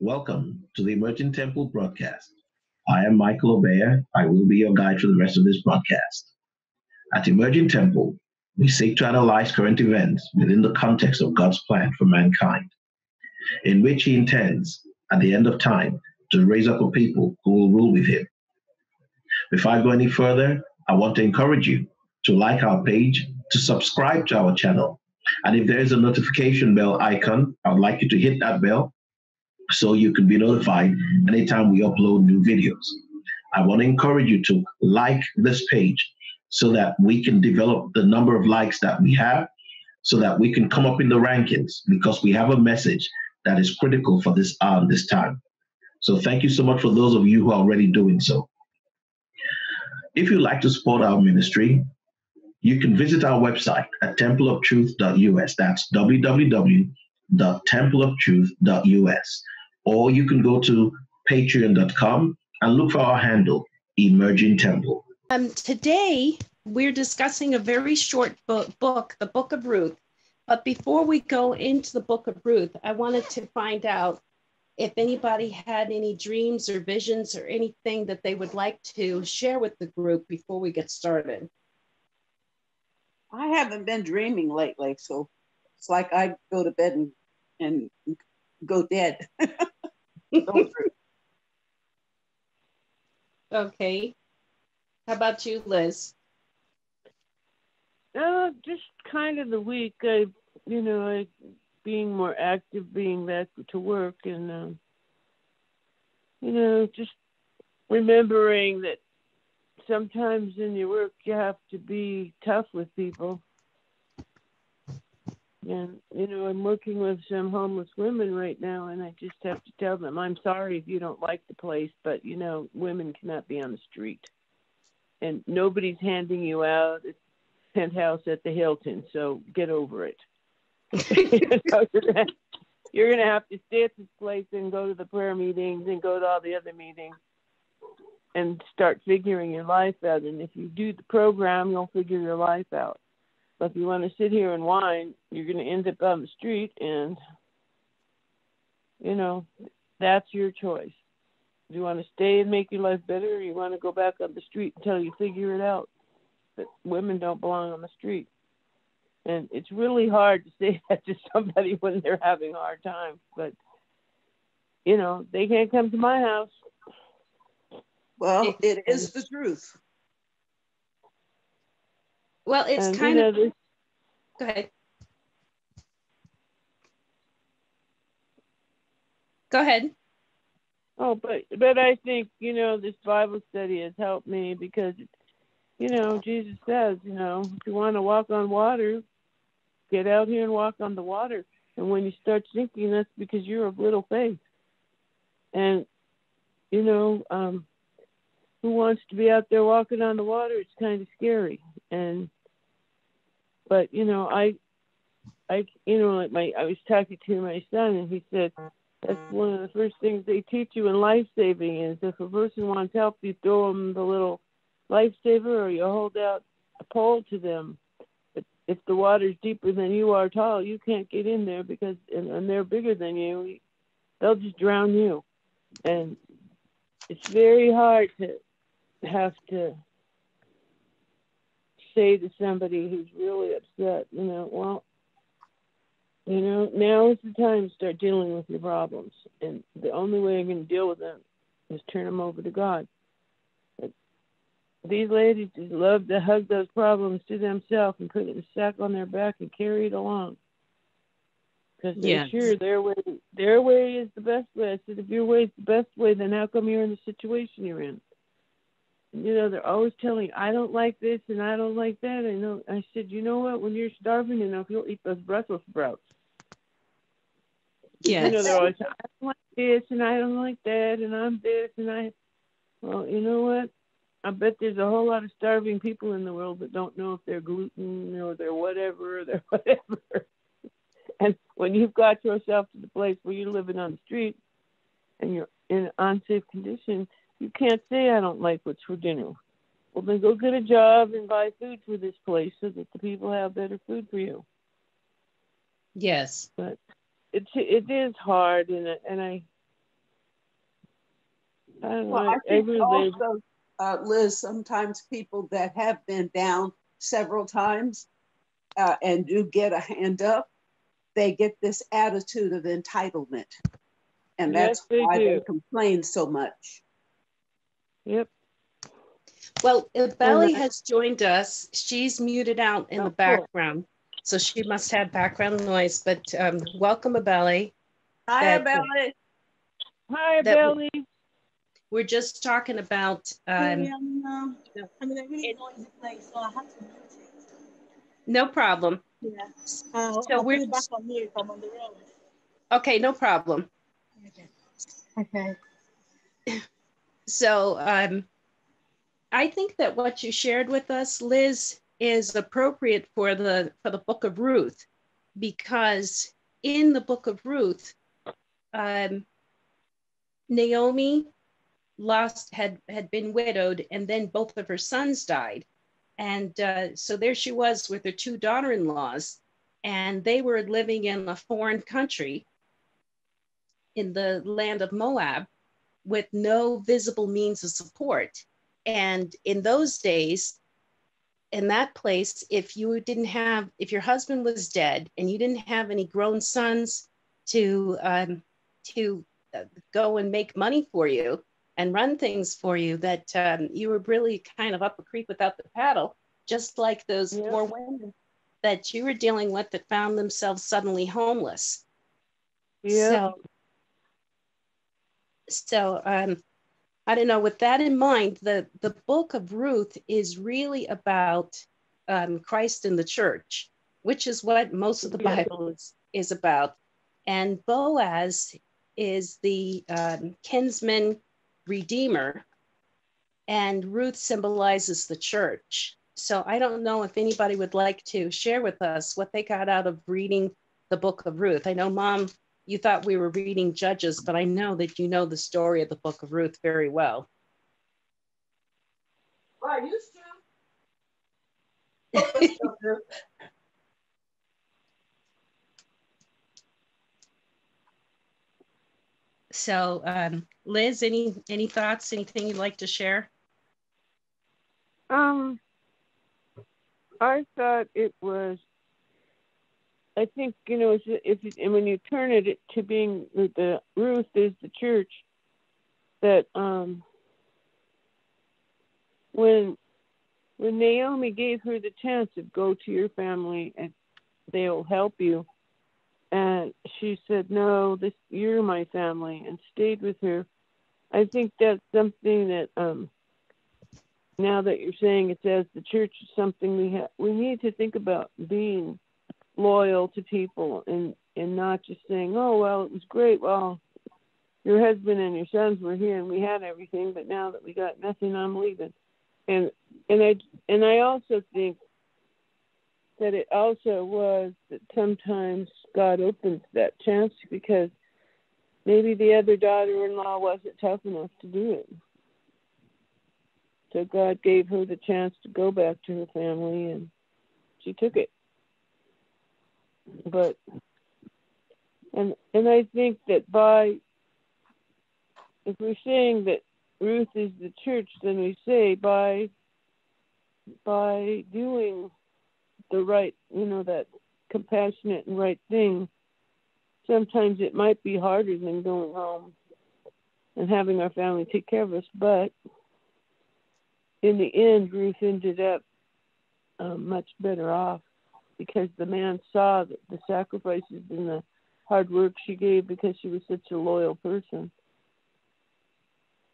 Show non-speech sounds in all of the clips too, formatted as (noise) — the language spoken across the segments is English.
Welcome to the Emerging Temple broadcast. I am Michael Obeya. I will be your guide for the rest of this broadcast. At Emerging Temple, we seek to analyze current events within the context of God's plan for mankind, in which He intends, at the end of time, to raise up a people who will rule with Him. Before I go any further, I want to encourage you to like our page, to subscribe to our channel, and if there is a notification bell icon, I would like you to hit that bell so you can be notified anytime we upload new videos. I want to encourage you to like this page so that we can develop the number of likes that we have so that we can come up in the rankings because we have a message that is critical for this um, this time. So thank you so much for those of you who are already doing so. If you'd like to support our ministry, you can visit our website at templeoftruth.us. That's www.templeoftruth.us or you can go to patreon.com and look for our handle, Emerging Temple. Um, today, we're discussing a very short book, book, the Book of Ruth. But before we go into the Book of Ruth, I wanted to find out if anybody had any dreams or visions or anything that they would like to share with the group before we get started. I haven't been dreaming lately, so it's like I go to bed and, and go dead. (laughs) okay. How about you, Liz? Uh, just kind of the week. I, you know, I being more active, being back to work, and um, you know, just remembering that sometimes in your work you have to be tough with people and, you know, I'm working with some homeless women right now, and I just have to tell them, I'm sorry if you don't like the place, but, you know, women cannot be on the street. And nobody's handing you out a penthouse at the Hilton, so get over it. (laughs) you're going to have to stay at this place and go to the prayer meetings and go to all the other meetings and start figuring your life out. And if you do the program, you'll figure your life out. But if you want to sit here and whine, you're going to end up on the street, and you know that's your choice. Do you want to stay and make your life better, or you want to go back on the street until you figure it out? That women don't belong on the street, and it's really hard to (laughs) say that to somebody when they're having a hard time. But you know they can't come to my house. Well, it is the truth. Well, it's and, kind of. Know, go ahead. Go ahead. Oh, but but I think you know this Bible study has helped me because, you know, Jesus says, you know, if you want to walk on water, get out here and walk on the water. And when you start sinking, that's because you're of little faith. And, you know, um, who wants to be out there walking on the water? It's kind of scary. And but you know, I, I, you know, like my, I was talking to my son, and he said that's one of the first things they teach you in life saving is if a person wants help, you throw them the little lifesaver, or you hold out a pole to them. But if the water's deeper than you are tall, you can't get in there because, and, and they're bigger than you. They'll just drown you, and it's very hard to have to say to somebody who's really upset, you know, well, you know, now is the time to start dealing with your problems. And the only way you're going to deal with them is turn them over to God. But these ladies just love to hug those problems to themselves and put it in a sack on their back and carry it along. Because they're yes. sure their way, their way is the best way. I said, if your way is the best way, then how come you're in the situation you're in? You know, they're always telling, I don't like this and I don't like that. I know. I said, you know what? When you're starving enough, you'll eat those Brussels sprouts. Yes. You know, they're always, I don't like this and I don't like that and I'm this and I. Well, you know what? I bet there's a whole lot of starving people in the world that don't know if they're gluten or they're whatever or they're (laughs) whatever. and when you've got yourself to the place where you're living on the street and you're in an unsafe condition, you can't say I don't like what's for dinner. Well, then go get a job and buy food for this place so that the people have better food for you. Yes, but it's it is hard, and and I I don't Well, know. I think Everybody, also, uh, Liz, sometimes people that have been down several times uh, and do get a hand up, they get this attitude of entitlement. And Yes, that's they why they complain so much. Yep. Well, if Belly has joined us. She's muted out in Oh, the cool. background. So she must have background noise, but um, welcome, Belly. Hi, That- Belly. Hi, That- Belly. We're just talking about, um, Sorry, I'm, um, I'm in a really noisy place, so I have to mute it. no problem. Yeah. Uh, So I'll we're back on mute if I'm on the road. Okay, no problem. Okay. Okay. So um, I think that what you shared with us, Liz, is appropriate for the for the Book of Ruth, because in the Book of Ruth, um, Naomi lost had had been widowed, and then both of her sons died, and uh, so there she was with her two daughter-in-laws, and they were living in a foreign country, in the land of Moab, with no visible means of support. And in those days, in that place, if you didn't have, if your husband was dead and you didn't have any grown sons to um, to uh, go and make money for you and run things for you, that um, you were really kind of up a creek without the paddle, just like those Yeah. four women that you were dealing with that found themselves suddenly homeless. Yeah. So, so um, I don't know. With that in mind, the the book of Ruth is really about um, Christ in the church, which is what most of the Bible is is about. And Boaz is the um, kinsman redeemer, and Ruth symbolizes the church. So I don't know if anybody would like to share with us what they got out of reading the book of Ruth. I know, Mom, you thought we were reading Judges, but I know that you know the story of the book of Ruth very well. Well, I used to. (laughs) So, um, Liz, any any thoughts? Anything you'd like to share? Um, I thought it was. I think you know if if and when you turn it to being the, Ruth is the church, that um when when Naomi gave her the chance to go to your family and they'll help you, and she said no, this you're my family and stayed with her. I think that's something that um now that you're saying it says the church is something we have we need to think about being loyal to people and and not just saying oh well it was great. Well your husband and your sons were here and we had everything but now that we got nothing i'm leaving. And and i and i also think that it also was that sometimes god opens that chance because maybe the other daughter-in-law wasn't tough enough to do it. So God gave her the chance to go back to her family and she took it. But and and I think that by if we're saying that Ruth is the church, then we say by by doing the right, you know, that compassionate and right thing, sometimes it might be harder than going home and having our family take care of us, but in the end, Ruth ended up um, much better off because the man saw the, the sacrifices and the hard work she gave because she was such a loyal person.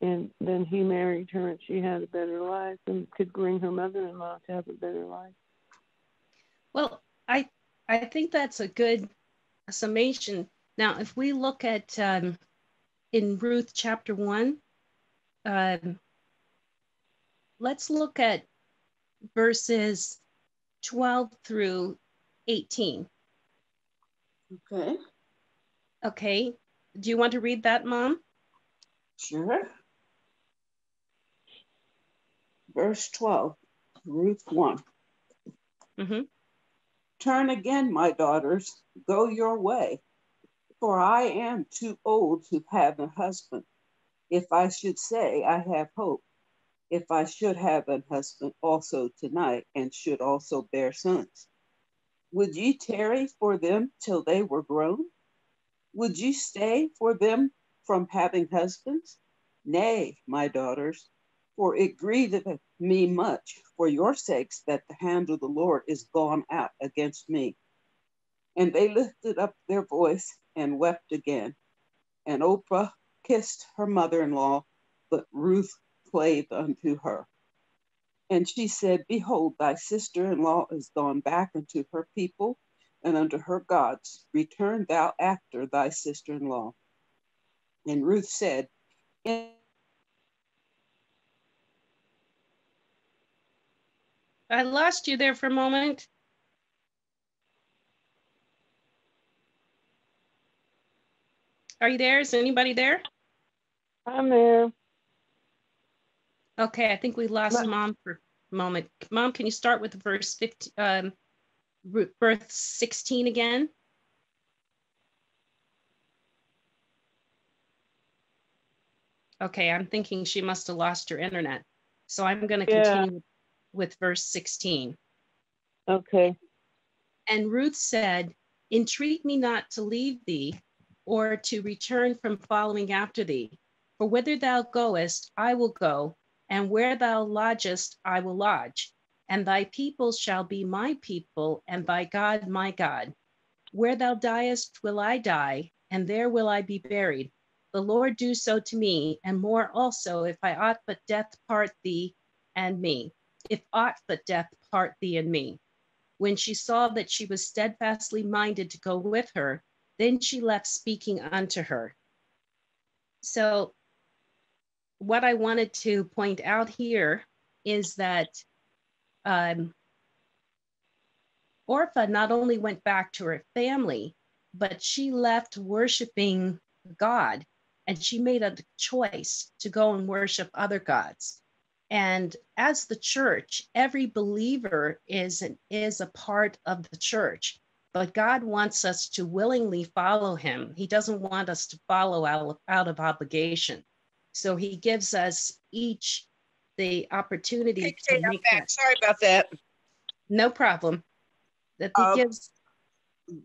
And then he married her and she had a better life and could bring her mother in law to have a better life. Well, I I think that's a good summation. Now, if we look at um, in Ruth chapter one, um, let's look at verses 12 through 18. Okay, Okay. Do you want to read that, Mom? sure. Verse 12, Ruth 1. Mm-hmm. Turn again, my daughters, go your way, for I am too old to have a husband. If I should say I have hope, if I should have an husband also tonight and should also bear sons, would ye tarry for them till they were grown? Would ye stay for them from having husbands? Nay, my daughters, for it grieveth me much for your sakes that the hand of the Lord is gone out against me. And they lifted up their voice and wept again. And Oprah kissed her mother in law, but Ruth clave unto her. And she said, Behold, thy sister in law is gone back unto her people and unto her gods. Return thou after thy sister in law. And Ruth said, I lost you there for a moment. Are you there? Is anybody there? I'm there. Okay, I think we lost mom for a moment. Mom, can you start with verse 15, um, verse 16 again? Okay, I'm thinking she must have lost her internet. So I'm going to Yeah. continue with verse 16. Okay. And Ruth said, Entreat me not to leave thee or to return from following after thee. For whither thou goest, I will go, and where thou lodgest, I will lodge. And thy people shall be my people, and thy God my God. Where thou diest, will I die, and there will I be buried. The Lord do so to me, and more also, if I ought but death part thee and me. If aught but death part thee and me. When she saw that she was steadfastly minded to go with her, then she left speaking unto her. So, what I wanted to point out here is that um, Orpha not only went back to her family, but she left worshiping God and she made a choice to go and worship other gods. And as the church, every believer is an, is a part of the church. But God wants us to willingly follow him. He doesn't want us to follow out out of obligation. So he gives us each the opportunity to make back. that. Sorry about that. No problem. That he Um, gives.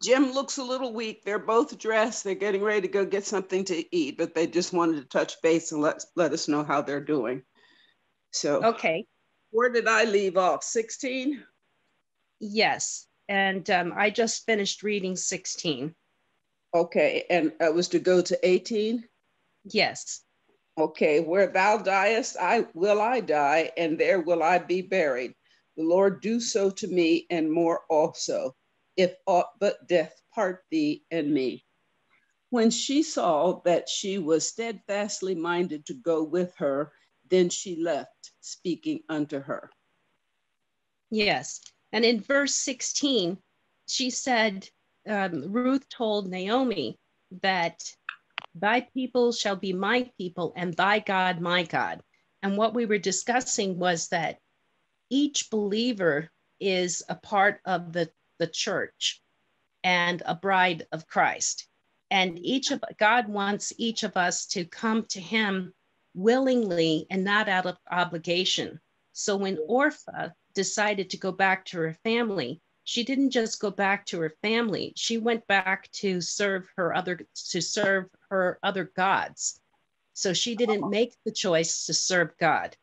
Jim looks a little weak. They're both dressed. They're getting ready to go get something to eat, but they just wanted to touch base and let, let us know how they're doing. So, Okay. where did I leave off? 16? Yes. And um, I just finished reading 16. Okay, and I was to go to 18? Yes. Okay, where thou diest, I will I die, and there will I be buried. The Lord do so to me, and more also, if aught but death part thee and me. When she saw that she was steadfastly minded to go with her, then she left, speaking unto her. Yes. And in verse 16, she said, um, Ruth told Naomi that thy people shall be my people and thy God my God. And what we were discussing was that each believer is a part of the, the church and a bride of Christ. And each of God wants each of us to come to him willingly and not out of obligation. So when Orpha decided to go back to her family, she didn't just go back to her family. She went back to serve her other to serve her other gods. So she didn't make the choice to serve God.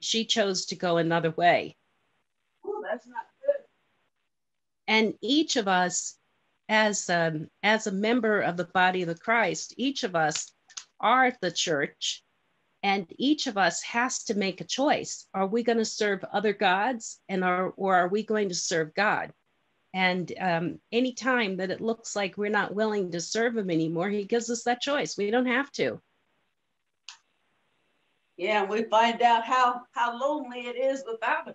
She chose to go another way. Oh, that's not good. And each of us, as um, as a member of the body of the Christ, each of us are the church, and each of us has to make a choice. Are we going to serve other gods, and are or are we going to serve God? And um, anytime that it looks like we're not willing to serve Him anymore, He gives us that choice. We don't have to. Yeah, we find out how how lonely it is without him.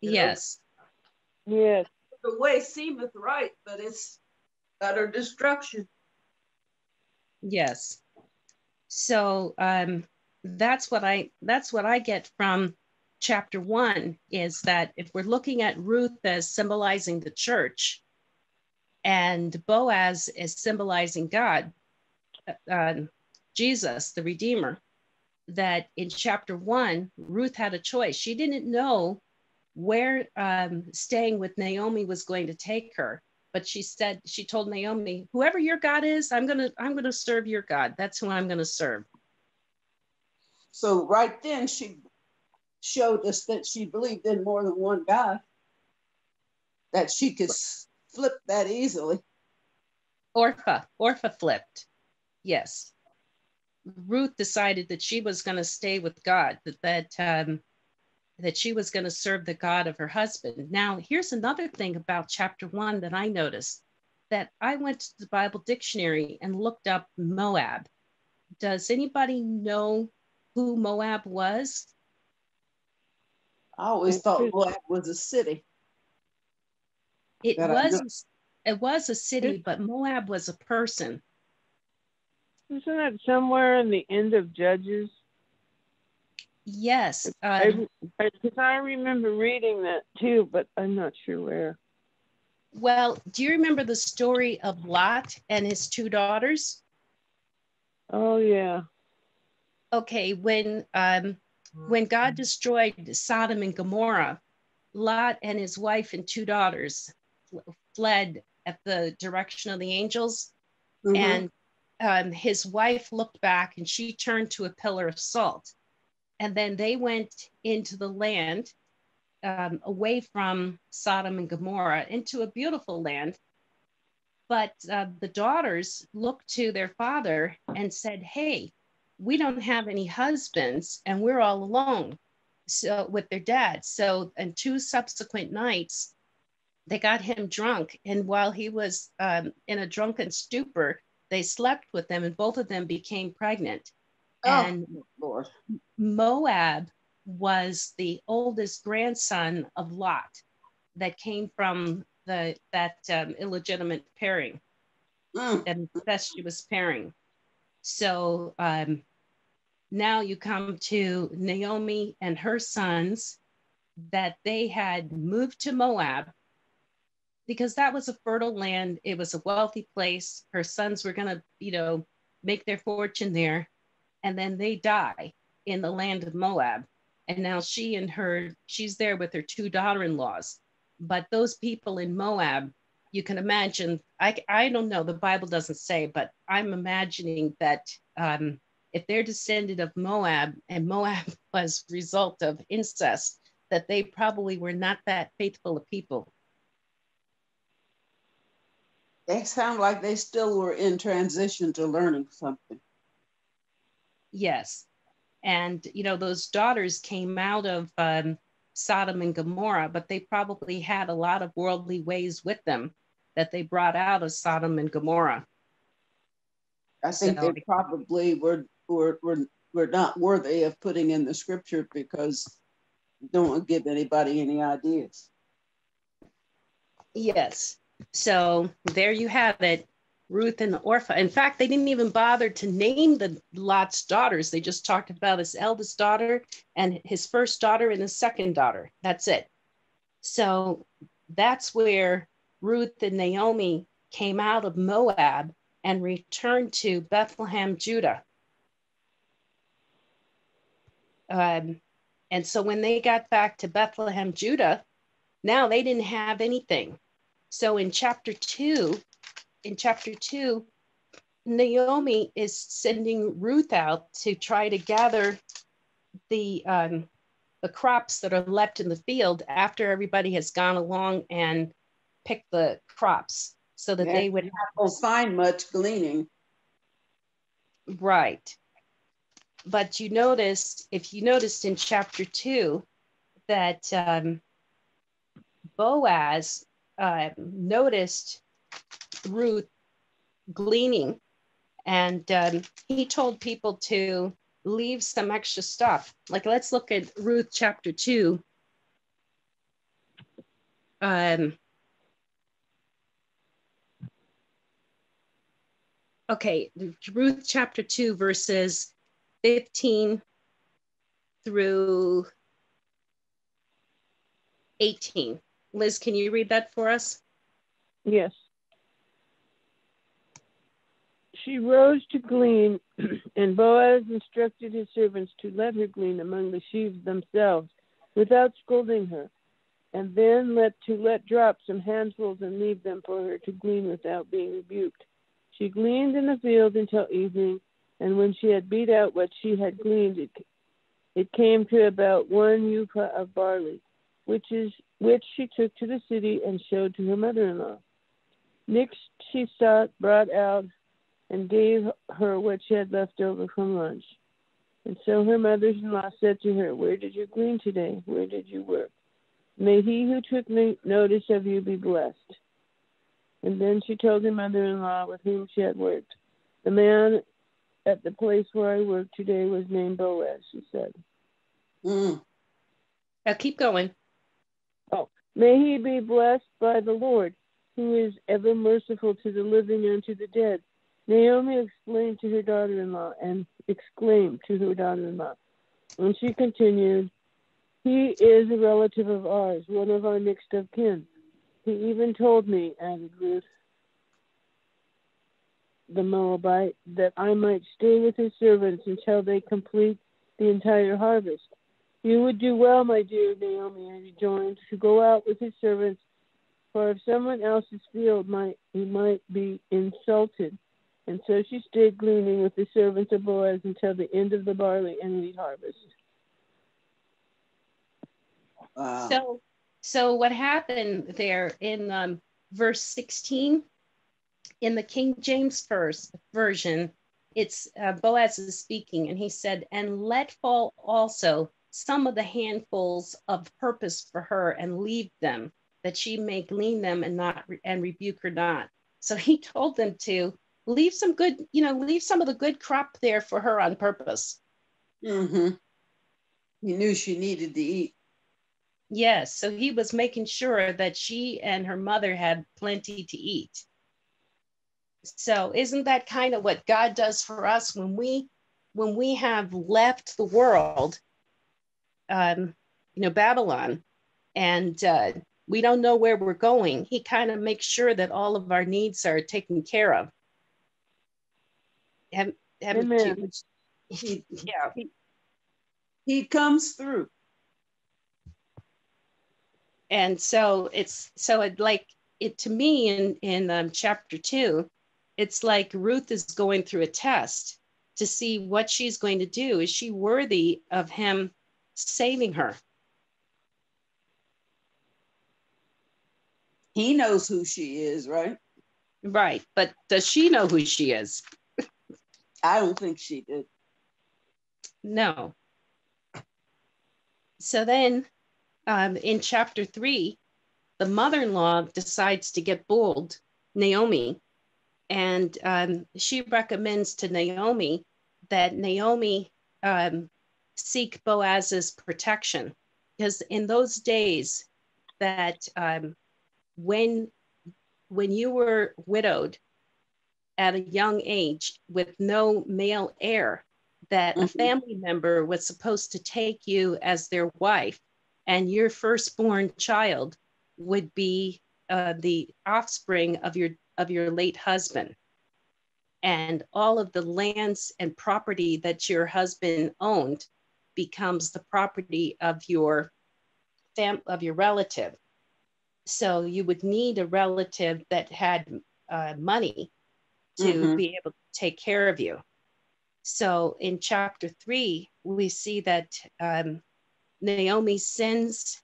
Yeah. Yes. Yes. The way seemeth right, but it's utter destruction. Yes. So um, that's what I that's what I get from chapter one is that if we're looking at Ruth as symbolizing the church, and Boaz is symbolizing God, uh, Jesus, the Redeemer, that in chapter one, Ruth had a choice. She didn't know where um, staying with Naomi was going to take her, but she said she told Naomi, "Whoever your God is, I'm gonna I'm gonna serve your God. That's who I'm gonna serve." So right then she showed us that she believed in more than one God, that she could flip that easily. Orpha, Orpha flipped. Yes. Ruth decided that she was going to stay with God, that that um, that she was going to serve the God of her husband. Now, here's another thing about chapter one that I noticed that I went to the Bible dictionary and looked up Moab. Does anybody know who Moab was? I always thought Moab was a city. It was it was a city, but Moab was a person. Isn't that somewhere in the end of Judges? Yes. Um, I, I, I remember reading that too, but I'm not sure where. Well, do you remember the story of Lot and his two daughters? Oh yeah. Okay, when um, when God destroyed Sodom and Gomorrah, Lot and his wife and two daughters fled at the direction of the angels, mm-hmm. and um, his wife looked back and she turned to a pillar of salt. And then they went into the land um, away from Sodom and Gomorrah into a beautiful land. But uh, the daughters looked to their father and said, Hey, we don't have any husbands and we're all alone so with their dad. So and two subsequent nights they got him drunk. And while he was um, in a drunken stupor they slept with them and both of them became pregnant oh, and Lord. moab was the oldest grandson of lot that came from the that um, illegitimate pairing mm. and incestuous pairing so um, now you come to Naomi and her sons that they had moved to Moab because that was a fertile land. It was a wealthy place. Her sons were going to, you know, make their fortune there. And then they die in the land of Moab. And now she and her, she's there with her two daughter in laws. But those people in Moab, you can imagine, I, I don't know, the Bible doesn't say, but I'm imagining that um, if they're descended of Moab and Moab (laughs) was result of incest, that they probably were not that faithful of people. They sound like they still were in transition to learning something. Yes. And, you know, those daughters came out of um, Sodom and Gomorrah, but they probably had a lot of worldly ways with them that they brought out of Sodom and Gomorrah. I think so, they probably were were, were, were not worthy of putting in the scripture because don't give anybody any ideas. Yes. So there you have it. Ruth and Orpha. In fact, they didn't even bother to name the Lot's daughters. They just talked about his eldest daughter and his first daughter and his second daughter. That's it. So that's where Ruth and Naomi came out of Moab and returned to Bethlehem, Judah. Um, and so when they got back to Bethlehem, Judah, now they didn't have anything. So in chapter two, in chapter two, Naomi is sending Ruth out to try to gather the um, the crops that are left in the field after everybody has gone along and picked the crops, so that yeah, they would have to find much gleaning. Right. But you noticed, if you noticed in chapter two, that um, Boaz uh, noticed Ruth gleaning, and um, he told people to leave some extra stuff. Like, let's look at Ruth chapter 2. Um, okay, Ruth chapter 2, verses 15 through 18. Liz, can you read that for us? Yes. She rose to glean, (clears throat) and Boaz instructed his servants to let her glean among the sheaves themselves, without scolding her, and then let to let drop some handfuls and leave them for her to glean without being rebuked. She gleaned in the field until evening, and when she had beat out what she had gleaned, it, it came to about one ephah of barley, which is which she took to the city and showed to her mother-in-law. Next, she sought, brought out, and gave her what she had left over from lunch. And so her mother-in-law said to her, Where did you glean today? Where did you work? May he who took notice of you be blessed. And then she told her mother in law with whom she had worked. The man at the place where I work today was named Boaz, she said. Mm. Now keep going. Oh, may he be blessed by the Lord, who is ever merciful to the living and to the dead. Naomi explained to her daughter in law and exclaimed to her daughter in law. And she continued, He is a relative of ours, one of our next of kin. He even told me, added Ruth, the Moabite, that I might stay with his servants until they complete the entire harvest. You would do well, my dear Naomi, I rejoined, to go out with his servants, for if someone else's field might he might be insulted. And so she stayed gleaning with the servants of Boaz until the end of the barley and wheat harvest. Wow. So, so what happened there in um, verse 16 in the King James first version, it's uh, Boaz is speaking, and he said, "And let fall also some of the handfuls of purpose for her, and leave them, that she may glean them and not and rebuke her not." So he told them to leave some good, you know, leave some of the good crop there for her on purpose. Mm-hmm. He knew she needed to eat. Yes, so he was making sure that she and her mother had plenty to eat. So isn't that kind of what God does for us when we when we have left the world, um, you know, Babylon, and uh, we don't know where we're going? He kind of makes sure that all of our needs are taken care of. Have, have Amen. He, (laughs) yeah. he, he comes through. and so it's so it like it to me in in um, chapter two it's like ruth is going through a test to see what she's going to do is she worthy of him saving her He knows who she is, right? right but does she know who she is I don't think she did. no so then um, in chapter three the mother-in-law decides to get bold naomi and um, she recommends to Naomi that Naomi um, seek Boaz's protection because in those days that um, when when you were widowed at a young age with no male heir that a Mhm. family member was supposed to take you as their wife and your firstborn child would be uh, the offspring of your of your late husband and all of the lands and property that your husband owned becomes the property of your fam- of your relative so you would need a relative that had uh, money to Mhm. be able to take care of you so in chapter three we see that um, naomi sends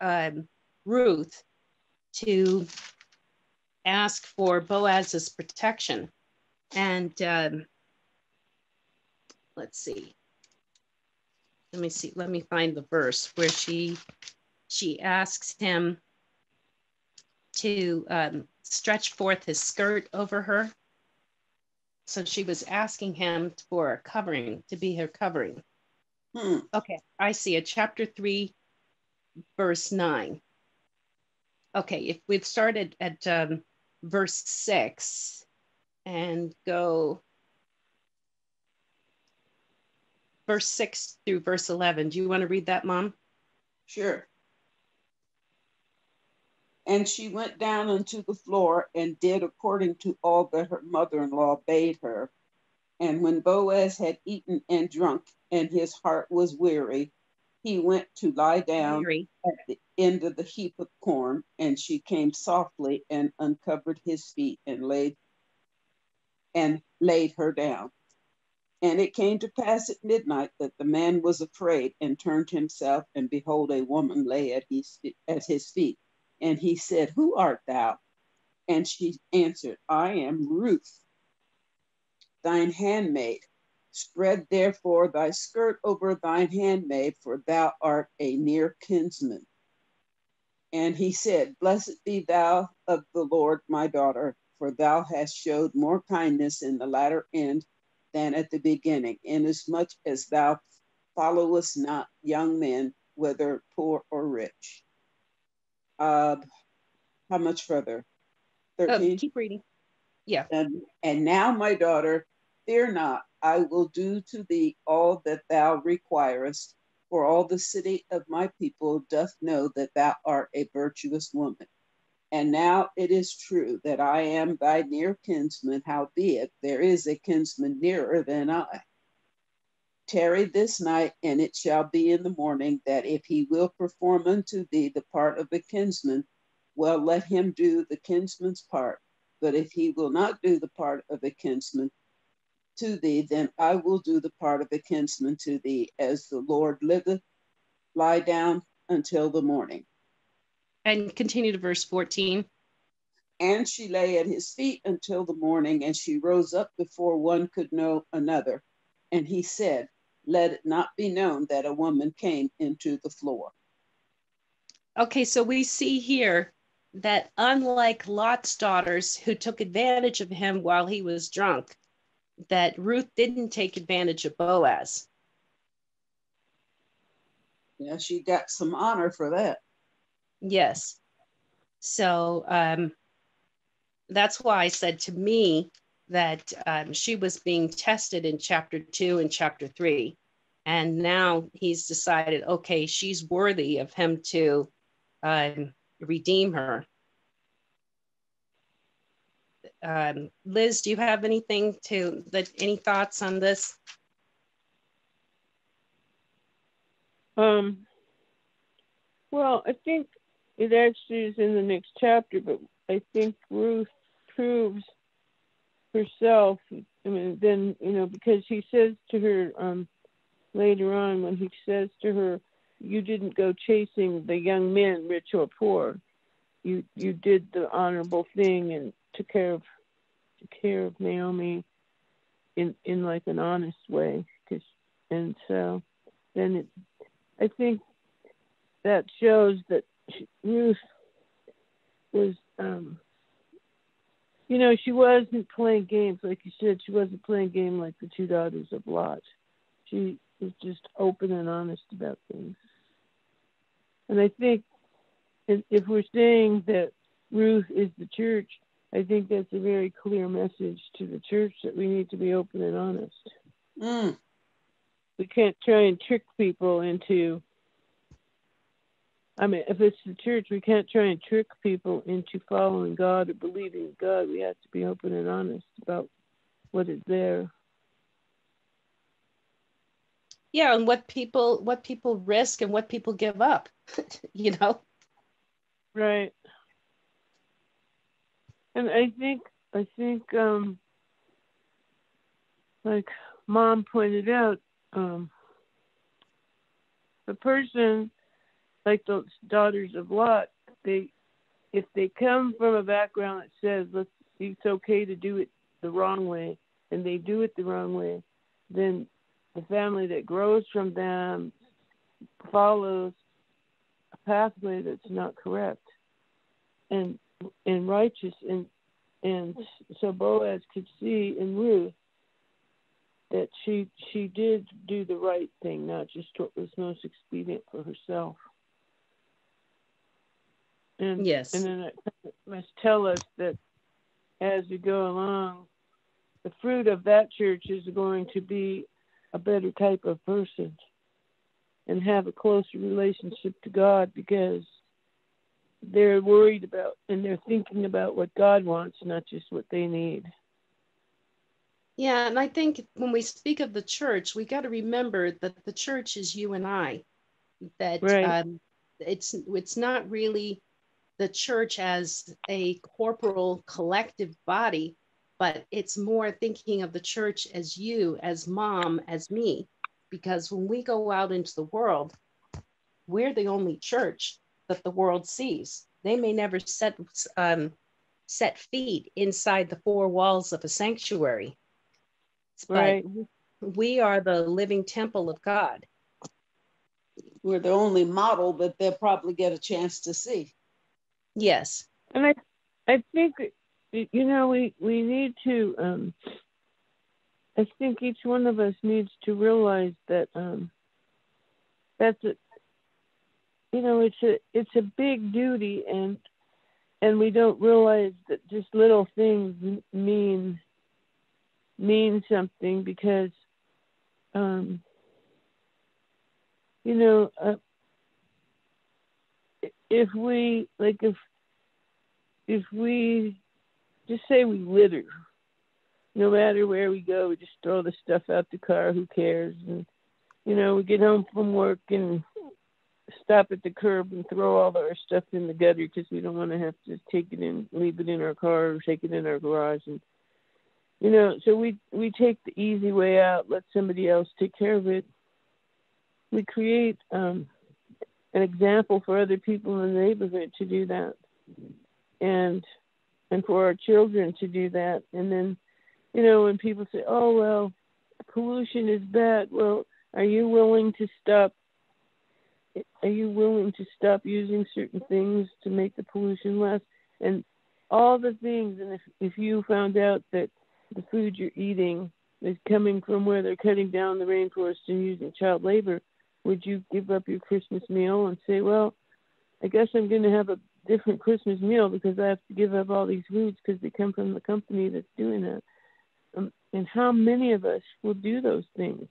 um, ruth to ask for Boaz's protection. And um, let's see. Let me see. Let me find the verse where she she asks him to um, stretch forth his skirt over her. So she was asking him for a covering to be her covering. Hmm. Okay, I see it. Chapter three, verse nine. Okay, if we've started at um, verse six and go verse six through verse 11. Do you want to read that, Mom? Sure. And she went down unto the floor and did according to all that her mother in law bade her. And when Boaz had eaten and drunk, and his heart was weary, he went to lie down Weary. at the end of the heap of corn, and she came softly and uncovered his feet and laid and laid her down. And it came to pass at midnight that the man was afraid and turned himself, and behold, a woman lay at his, at his feet. And he said, Who art thou? And she answered, I am Ruth, thine handmaid. Spread therefore thy skirt over thine handmaid, for thou art a near kinsman. And he said, Blessed be thou of the Lord, my daughter, for thou hast showed more kindness in the latter end than at the beginning, inasmuch as thou followest not young men, whether poor or rich. Uh, how much further? Oh, 13. keep reading. Yeah. And, and now, my daughter, fear not, I will do to thee all that thou requirest, for all the city of my people doth know that thou art a virtuous woman. And now it is true that I am thy near kinsman, howbeit there is a kinsman nearer than I. Tarry this night, and it shall be in the morning that if he will perform unto thee the part of a kinsman, well, let him do the kinsman's part. But if he will not do the part of a kinsman to thee, then I will do the part of a kinsman to thee, as the Lord liveth. Lie down until the morning. And continue to verse 14. And she lay at his feet until the morning, and she rose up before one could know another. And he said, Let it not be known that a woman came into the floor. Okay, so we see here that unlike Lot's daughters who took advantage of him while he was drunk, that Ruth didn't take advantage of Boaz. Yeah, she got some honor for that. Yes. So um, that's why I said to me that um, she was being tested in chapter two and chapter three. And now he's decided, okay, she's worthy of him to um, redeem her. Um, Liz, do you have anything to that? Any thoughts on this? Um, well, I think it actually is in the next chapter, but I think Ruth proves herself. I mean, then, you know, because he says to her um, later on, when he says to her, You didn't go chasing the young men, rich or poor. You you did the honorable thing and took care of took care of Naomi in in like an honest way. Cause, and so then it, I think that shows that Ruth was, um, you know, she wasn't playing games like you said. She wasn't playing game like the two daughters of Lot. She was just open and honest about things. And I think if we're saying that Ruth is the church, I think that's a very clear message to the church that we need to be open and honest. Mm. We can't try and trick people into I mean, if it's the church, we can't try and trick people into following God or believing God. We have to be open and honest about what is there. Yeah, and what people what people risk and what people give up, (laughs) you know. Right. And I think I think um like mom pointed out, um the person like those daughters of Lot, they if they come from a background that says let's it's okay to do it the wrong way and they do it the wrong way, then the family that grows from them follows a pathway that's not correct and and righteous and and so Boaz could see in Ruth that she she did do the right thing, not just what was most expedient for herself. And yes, and then it must tell us that as we go along, the fruit of that church is going to be a better type of person and have a closer relationship to God because they're worried about and they're thinking about what God wants, not just what they need. Yeah, and I think when we speak of the church, we got to remember that the church is you and I. That Right. um, it's it's not really the church as a corporal collective body, but it's more thinking of the church as you, as mom, as me. Because when we go out into the world, we're the only church that the world sees. They may never set um, set feet inside the four walls of a sanctuary, but we are the living temple of God. We're the only model that they'll probably get a chance to see. Yes. And I, I think you know we we need to. Um, I think each one of us needs to realize that um, that's a, you know, it's a it's a big duty, and and we don't realize that just little things mean mean something because, um, you know, uh, if we like if if we just say we litter, no matter where we go, we just throw the stuff out the car. Who cares? And you know, we get home from work and stop at the curb and throw all our stuff in the gutter because we don't want to have to take it in, leave it in our car, or take it in our garage, and you know, so we we take the easy way out, let somebody else take care of it. We create um, an example for other people in the neighborhood to do that, and and for our children to do that. And then, you know, when people say, "Oh well, pollution is bad," well, are you willing to stop? Are you willing to stop using certain things to make the pollution less? And all the things, and if if you found out that the food you're eating is coming from where they're cutting down the rainforest and using child labor, would you give up your Christmas meal and say, well, I guess I'm going to have a different Christmas meal because I have to give up all these foods because they come from the company that's doing that? Um, and how many of us will do those things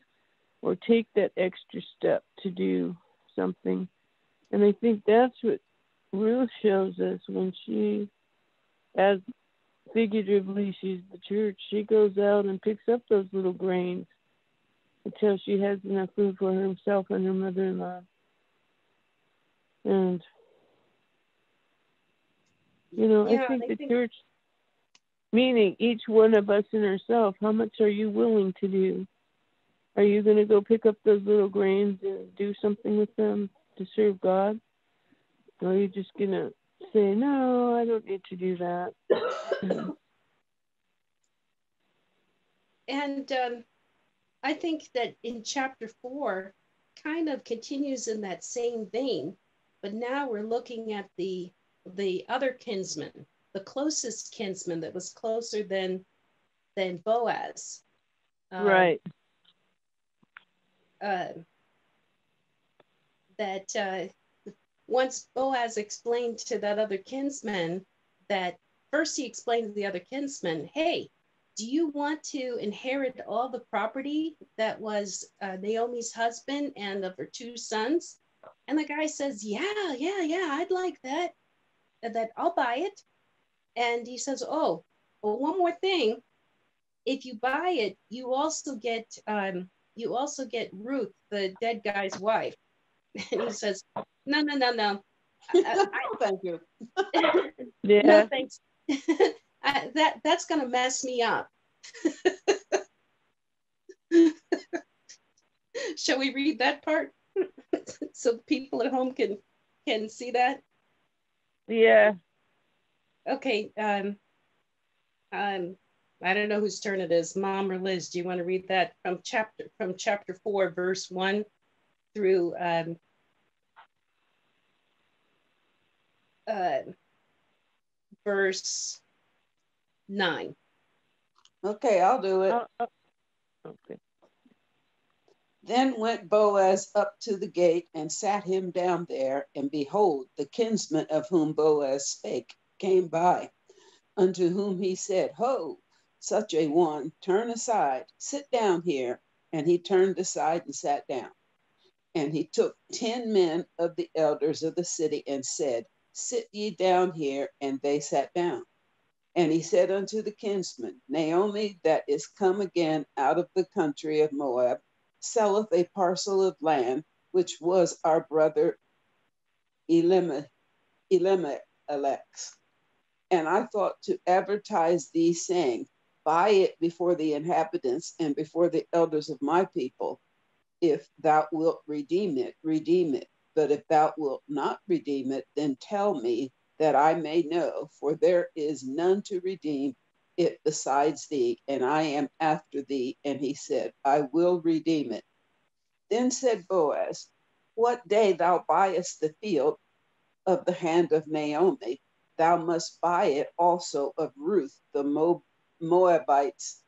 or take that extra step to do something? And I think that's what Ruth shows us when she, as figuratively she's the church she goes out and picks up those little grains until she has enough food for herself and her mother-in-law and you know Yeah, i think I the think- church meaning each one of us in ourselves how much are you willing to do? Are you going to go pick up those little grains and do something with them to serve god? Or are you just going to say no i don't need to do that. And um, I think that in chapter four, kind of continues in that same vein, but now we're looking at the the other kinsman, the closest kinsman that was closer than than Boaz. Um, right uh, that uh, once Boaz explained to that other kinsman that first he explained to the other kinsman, hey, do you want to inherit all the property that was uh, Naomi's husband and of her two sons? And the guy says, yeah, yeah, yeah, I'd like that. And That I'll buy it. And he says, oh, well, one more thing. If you buy it, you also get um, you also get Ruth, the dead guy's wife. (laughs) And he says, no, no, no, no. I- (laughs) Oh, Thank you. (laughs) Yeah no, thanks. I, that that's gonna mess me up. Shall we read that part so people at home can can see that? Yeah Okay. Um, um, I don't know whose turn it is, Mom or Liz. Do you want to read that from chapter from chapter four, verse one through um, uh, verse nine? Okay, I'll do it. Oh, oh, okay Then went Boaz up to the gate and sat him down there, and behold, the kinsman of whom Boaz spake came by, unto whom he said, Ho, such a one, turn aside, sit down here. And he turned aside and sat down. And he took ten men of the elders of the city and said, Sit ye down here. And they sat down. And he said unto the kinsman, Naomi, that is come again out of the country of Moab, selleth a parcel of land, which was our brother Elimelech's. And I thought to advertise thee, saying, Buy it before the inhabitants and before the elders of my people. If thou wilt redeem it, redeem it. But if thou wilt not redeem it, then tell me that I may know, for there is none to redeem it besides thee, and I am after thee. And he said, I will redeem it. Then said Boaz, What day thou buyest the field of the hand of Naomi, thou must buy it also of Ruth the Moabites,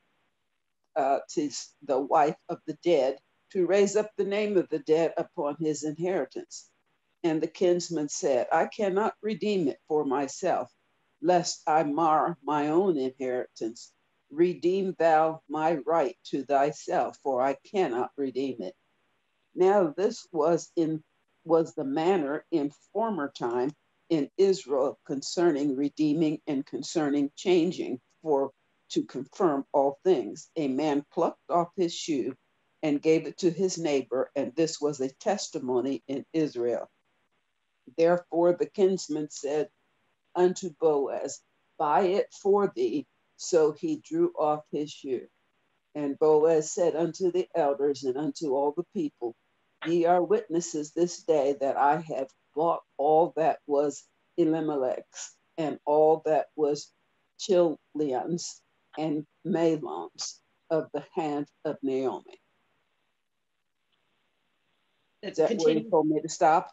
uh, to the wife of the dead, to raise up the name of the dead upon his inheritance. And the kinsman said, I cannot redeem it for myself, lest I mar my own inheritance. Redeem thou my right to thyself, for I cannot redeem it. Now this was in was the manner in former time in Israel concerning redeeming and concerning changing for to confirm all things. A man plucked off his shoe and gave it to his neighbor, and this was a testimony in Israel. Therefore the kinsman said unto Boaz, Buy it for thee. So he drew off his shoe. And Boaz said unto the elders and unto all the people, Ye are witnesses this day that I have bought all that was Elimelech's and all that was Chilion's and Mahlon's of the hand of Naomi. Is that Continue. where you told me to stop?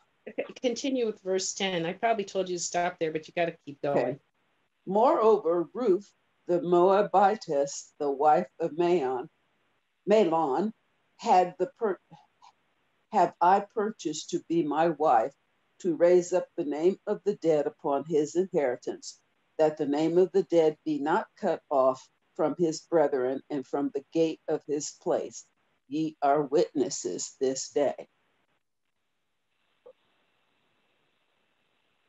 Continue with verse 10. I probably told you to stop there, but you got to keep going. Okay. Moreover, Ruth, the Moabitess, the wife of Maon, Mahlon, had the per- have I purchased to be my wife to raise up the name of the dead upon his inheritance, that the name of the dead be not cut off from his brethren and from the gate of his place. Ye are witnesses this day.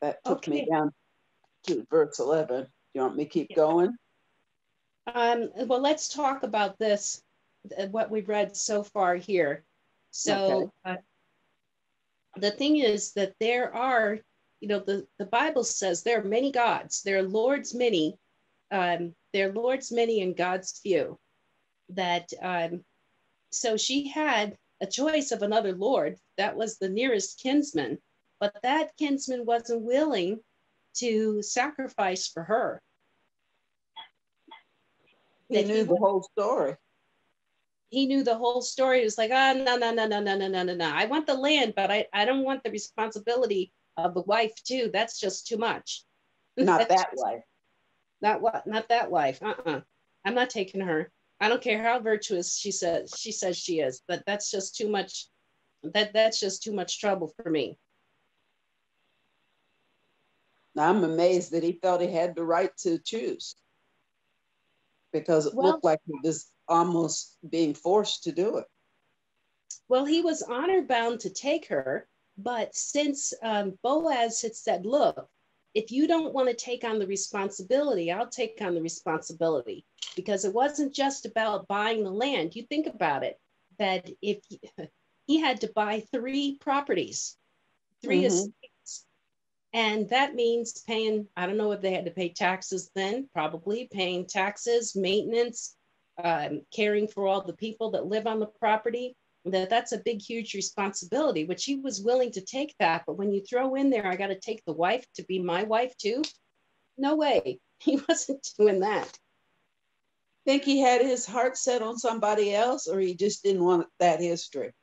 That took okay. me down to verse 11. Do you want me to keep going? Um, well, let's talk about this, uh, what we've read so far here. So okay. uh, the thing is that there are, you know, the, the Bible says there are many gods, there are lords many, um, there are lords many and gods few. That um, so she had a choice of another lord that was the nearest kinsman but that kinsman wasn't willing to sacrifice for her. He knew he the whole story. He knew the whole story. It was like, oh, no, no, no, no, no, no, no, no, no. I want the land, but I, I don't want the responsibility of the wife too. That's just too much. (laughs) Not that wife. Not what? Not that wife. Uh-uh. I'm not taking her. I don't care how virtuous she says she says she is, but that's just too much. That that's just too much trouble for me. I'm amazed that he felt he had the right to choose because it well, looked like he was almost being forced to do it. Well, he was honor bound to take her, but since um, Boaz had said, Look, if you don't want to take on the responsibility, I'll take on the responsibility because it wasn't just about buying the land. You think about it, that if he (laughs) had to buy three properties, 3 mm-hmm. And that means paying, I don't know if they had to pay taxes then, probably paying taxes, maintenance, um, caring for all the people that live on the property. That that's a big, huge responsibility, which he was willing to take that. But when you throw in there, I got to take the wife to be my wife too. No way. (laughs) He wasn't doing that. Think he had his heart set on somebody else, or he just didn't want that history?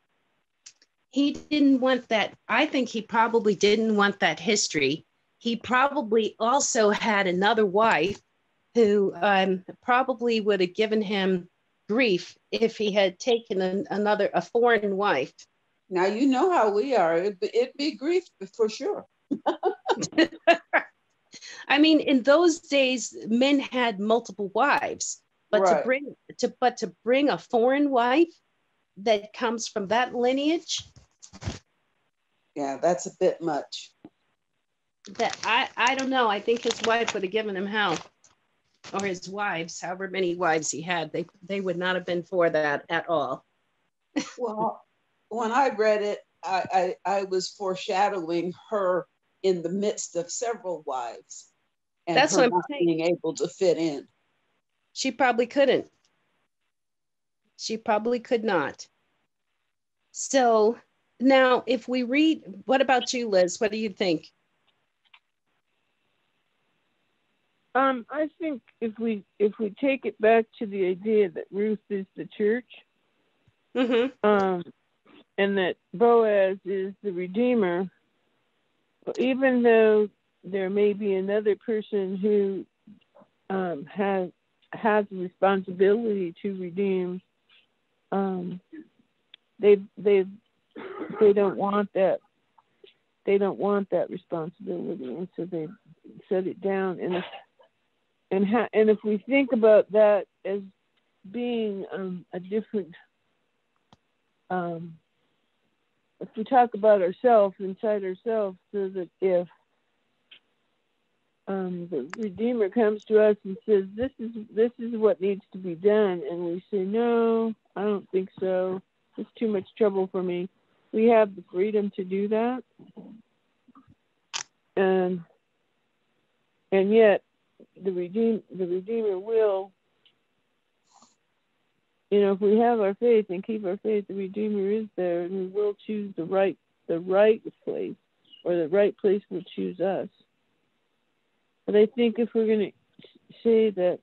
He didn't want that. I think he probably didn't want that history. He probably also had another wife who um, probably would have given him grief if he had taken an, another, a foreign wife. Now, you know how we are. It'd be, it'd be grief for sure. (laughs) I mean, in those days, men had multiple wives, but right. to bring to but to bring a foreign wife that comes from that lineage, yeah, that's a bit much. that I I don't know. I think his wife would have given him hell, or his wives, however many wives he had, they they would not have been for that at all. Well, when I read it, I, I, I was foreshadowing her in the midst of several wives and That's what I'm saying. being able to fit in. She probably couldn't. She probably could not. So now, if we read, what about you, Liz? What do you think? Um, I think if we if we take it back to the idea that Ruth is the church, Mm-hmm. um, and that Boaz is the redeemer, even though there may be another person who um, has has responsibility to redeem, um, they they they don't want that they don't want that responsibility, and so they set it down. And if and ha- and if we think about that as being um, a different um, if we talk about ourselves inside ourselves, so that if um, the Redeemer comes to us and says, "This is this is what needs to be done," and we say, "No, I don't think so. It's too much trouble for me." We have the freedom to do that, and and yet the redeem the Redeemer will you know, if we have our faith and keep our faith, the Redeemer is there, and we will choose the right, the right place, or the right place will choose us. But I think if we're going to say that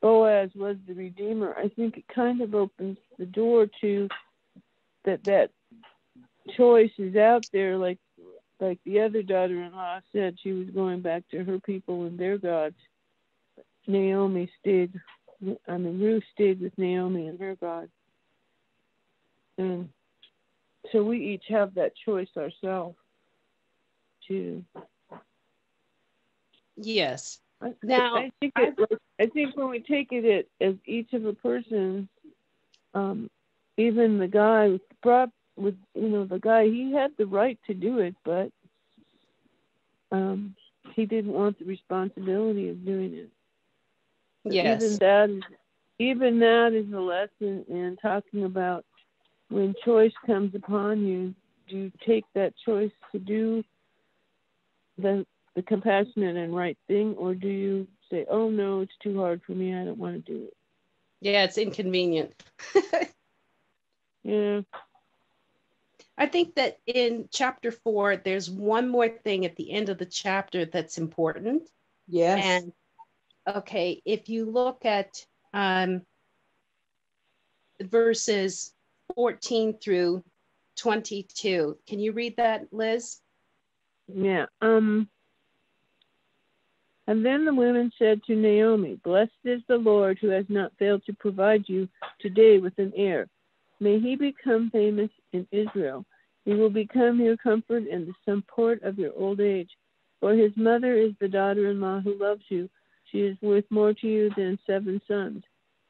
Boaz was the Redeemer, I think it kind of opens the door to that that choice is out there, like like the other daughter-in-law said, she was going back to her people and their gods. Naomi stayed I mean, Ruth stayed with Naomi and her God. And so we each have that choice ourselves to. Yes. I, Now, I think it, I think when we take it as each of a person, um, even the guy with the prop with you know the guy he had the right to do it, but um, he didn't want the responsibility of doing it. Yes. Even that is even that is a lesson in talking about when choice comes upon you, do you take that choice to do the the compassionate and right thing or do you say, Oh no, it's too hard for me, I don't want to do it. Yeah, it's inconvenient. (laughs) Yeah. I think that in chapter four, there's one more thing at the end of the chapter that's important. Yes. And okay, if you look at um, verses 14 through 22, can you read that, Liz? Yeah. Um and then the women said to Naomi, Blessed is the Lord who has not failed to provide you today with an heir. May he become famous in Israel. He will become your comfort and the support of your old age. For his mother is the daughter in law who loves you. She is worth more to you than seven sons.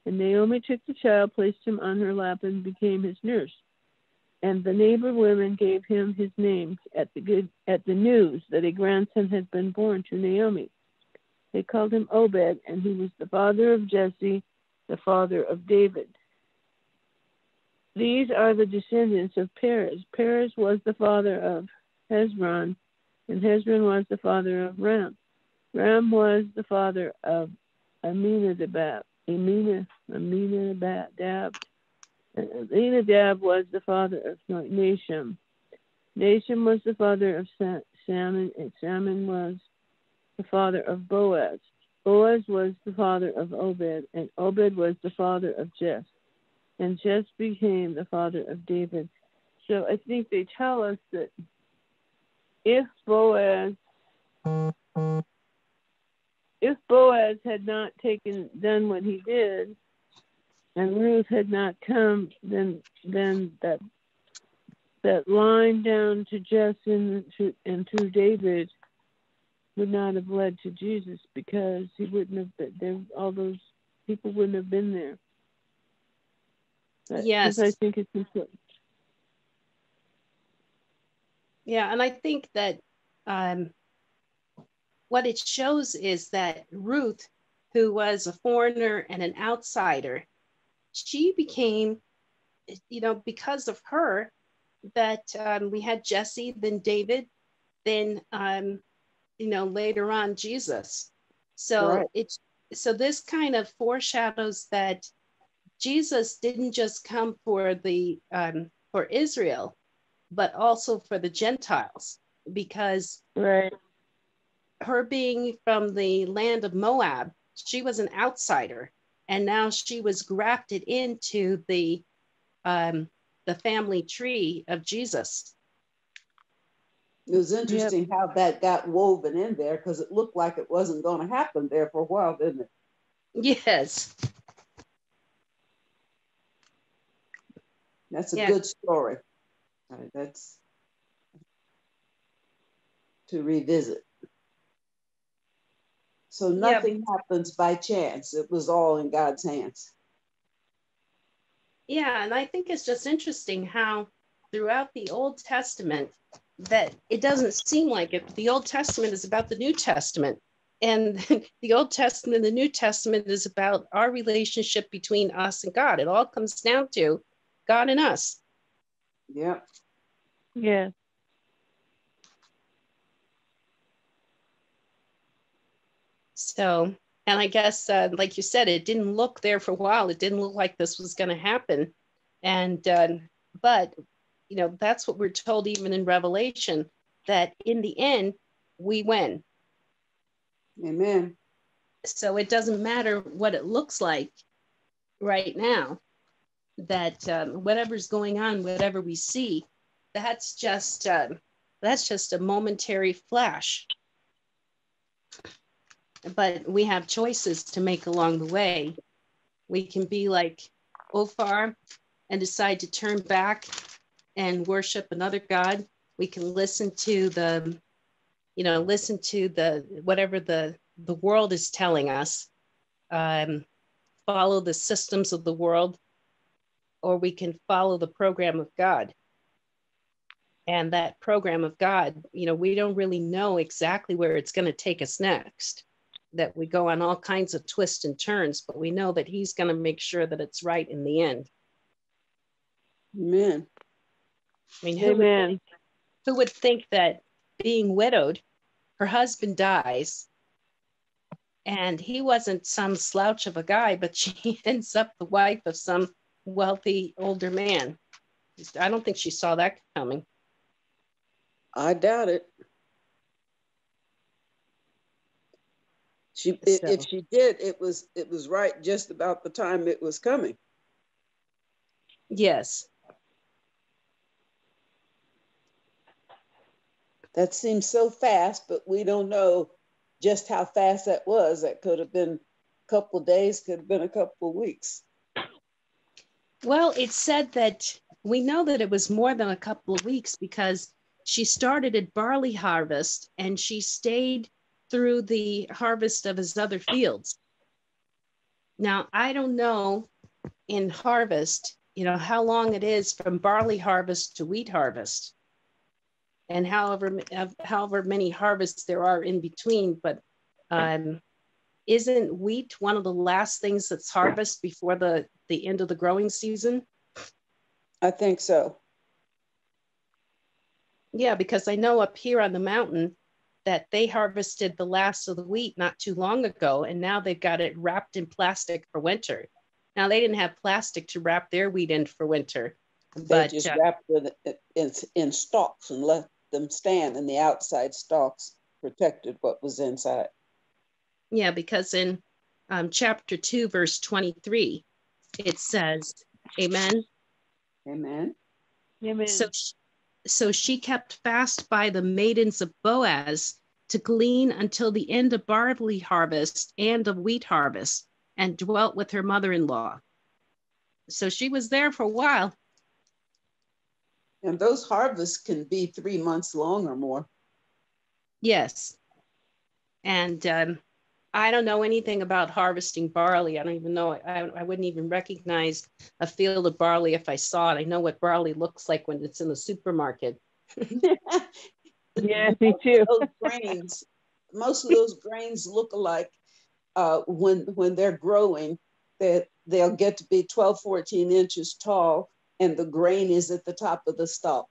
And Naomi took the child, placed him on her lap, and became his nurse. And the neighbor women gave him his name at the good at the news that a grandson had been born to Naomi. They called him Obed, and he was the father of Jesse, the father of David. These are the descendants of Perez. Perez was the father of Hezron, and Hezron was the father of Ram. Ram was the father of Aminadab. Amina, Aminadab. Aminadab was the father of Nasham. Nasham was the father of Sa- Salmon, and Salmon was the father of Boaz. Boaz was the father of Obed, and Obed was the father of Jess. And Jess became the father of David. So I think they tell us that if Boaz if Boaz had not taken done what he did, and Ruth had not come, then then that that line down to Jess and to and to David would not have led to Jesus because he wouldn't have been there. All those people wouldn't have been there. That- Yes. I think it's important. Yeah, and I think that um, what it shows is that Ruth, who was a foreigner and an outsider, she became, you know, because of her, that um, we had Jesse, then David, then, um, you know, later on Jesus. So Right. it's so this kind of foreshadows that Jesus didn't just come for the um, for Israel, but also for the Gentiles, because Right. her being from the land of Moab, she was an outsider, and now she was grafted into the um, the family tree of Jesus. It was interesting how that got woven in there because it looked like it wasn't going to happen there for a while, didn't it? Yes, That's a Yeah. good story. That's to revisit. So nothing happens by chance. It was all in God's hands. yeah, and I think it's just interesting how throughout the Old Testament that it doesn't seem like it. The Old Testament is about the New Testament. And (laughs) the Old Testament and the New Testament is about our relationship between us and God. It all comes down to God in us. Yep. Yeah. So, and I guess, uh, like you said, it didn't look there for a while. It didn't look like this was going to happen. And, uh, but, you know, that's what we're told even in Revelation that in the end, we win. Amen. So it doesn't matter what it looks like right now, that um, whatever's going on, whatever we see, that's just, uh, that's just a momentary flash but we have choices to make along the way. We can be like Ophar and decide to turn back and worship another God. We can listen to the, you know, listen to the whatever the the world is telling us, um, follow the systems of the world, or we can follow the program of God. And that program of God, you know, we don't really know exactly where it's going to take us next that we go on all kinds of twists and turns, but we know that he's going to make sure that it's right in the end. Amen. I mean, who would, Amen. who would think that being widowed, her husband dies, and he wasn't some slouch of a guy, but (laughs) she ends up the wife of some wealthy older man. I don't think she saw that coming. I doubt it. She, if, if she did, it was it was right just about the time it was coming. Yes. That seems so fast, but we don't know just how fast that was. That could have been a couple of days, could have been a couple of weeks. Well, it said that we know that it was more than a couple of weeks because she started at barley harvest and she stayed through the harvest of his other fields. Now, I don't know in harvest, you know, how long it is from barley harvest to wheat harvest and however however many harvests there are in between, but um, isn't wheat one of the last things that's harvested before the the end of the growing season? I think so. Yeah, because I know up here on the mountain that they harvested the last of the wheat not too long ago, and now they've got it wrapped in plastic for winter. Now they didn't have plastic to wrap their wheat in for winter, They but just uh, wrapped it in, in stalks and let them stand, and the outside stalks protected what was inside. Yeah, because in um, chapter two, verse twenty-three, it says, "Amen." Amen. Amen. So, sh- so she kept fast by the maidens of Boaz to glean until the end of barley harvest and of wheat harvest, and dwelt with her mother-in-law. So she was there for a while. And those harvests can be three months long or more. Yes, and um, I don't know anything about harvesting barley. I don't even know. I, I wouldn't even recognize a field of barley if I saw it. I know what barley looks like when it's in the supermarket. (laughs) Yeah, me too. those grains, most of those grains look alike uh, when when they're growing. That they'll get to be 12, 14 inches tall, and the grain is at the top of the stalk.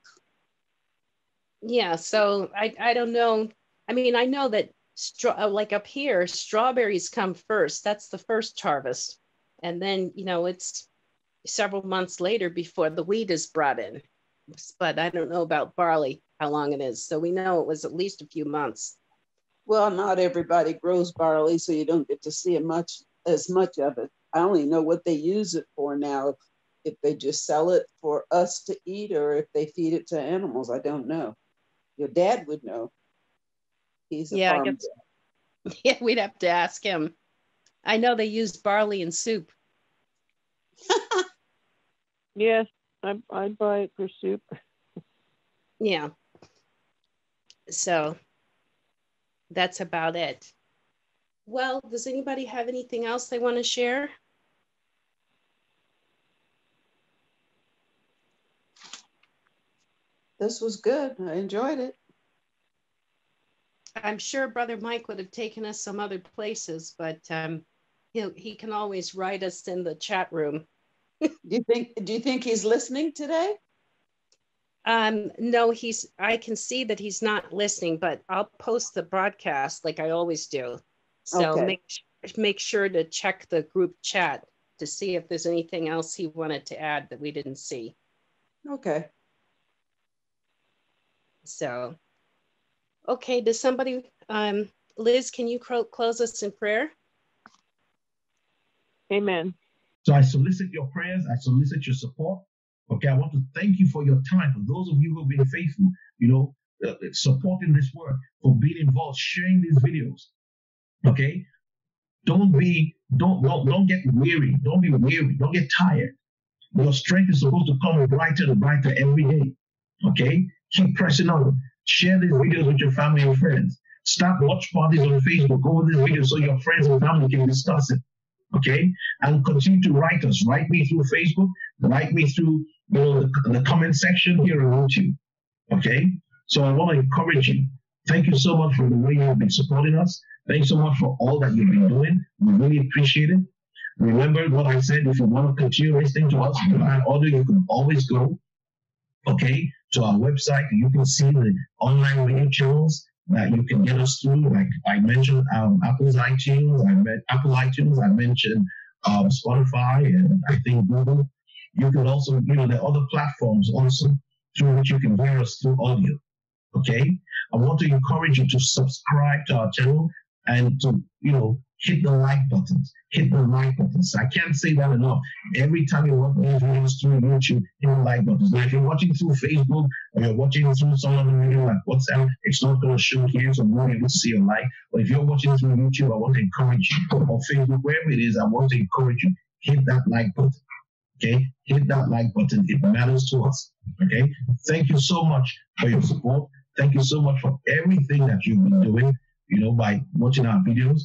Yeah, so I I don't know. I mean, I know that straw uh, like up here, strawberries come first. That's the first harvest, and then you know it's several months later before the wheat is brought in. But I don't know about barley, how long it is. So we know it was at least a few months. Well, not everybody grows barley, so you don't get to see it much as much of it. I only know what they use it for now. If they just sell it for us to eat or if they feed it to animals, I don't know. Your dad would know. He's Yeah, I guess- (laughs) Yeah, we'd have to ask him. I know they use barley in soup. (laughs) Yes, I I buy it for soup. (laughs) Yeah. So that's about it. Well, does anybody have anything else they want to share? This was good. I enjoyed it. I'm sure Brother Mike would have taken us some other places, but um, he he can always write us in the chat room. (laughs) Do you think do you think he's listening today? Um, no, he's. I can see that he's not listening, but I'll post the broadcast like I always do. So Okay. make make sure to check the group chat to see if there's anything else he wanted to add that we didn't see. Okay. So, okay, does somebody, um, Liz, can you close us in prayer? Amen. So I solicit your prayers, I solicit your support. Okay, I want to thank you for your time. For those of you who have been faithful, you know, uh, supporting this work, for being involved, sharing these videos. Okay, don't be, don't, don't, don't get weary. Don't be weary. Don't get tired. Your strength is supposed to come brighter and brighter every day. Okay, keep pressing on. Share these videos with your family and friends. Start watch parties on Facebook. Over this video so your friends and family can discuss it. Okay? And continue to write us. Write me through facebook. Write me through you know the, the comment section here on youtube. Okay? So i want to encourage you. Thank you so much for the way you've been supporting us. Thanks so much for all that you've been doing. We really appreciate it. Remember what i said if you want to continue listening to us via audio you can always go. Okay to our website you can see the online radio channels that you can get us through. Like I mentioned, um, Apple's iTunes, I met Apple iTunes, I mentioned um, Spotify, and I think Google. You can also, you know, the other platforms also through which you can hear us through audio. Okay, I want to encourage you to subscribe to our channel and to, you know, hit the like buttons, hit the like buttons. I can't say that enough. Every time you watch these videos through YouTube, hit the like buttons. Now, if you're watching through Facebook or you're watching through some other medium like WhatsApp, it's not going to show here, so you won't able to see a like. But if you're watching through YouTube, I want to encourage you, or Facebook, wherever it is, I want to encourage you, hit that like button. Okay, hit that like button. It matters to us. Okay, thank you so much for your support. Thank you so much for everything that you've been doing. You know, by watching our videos.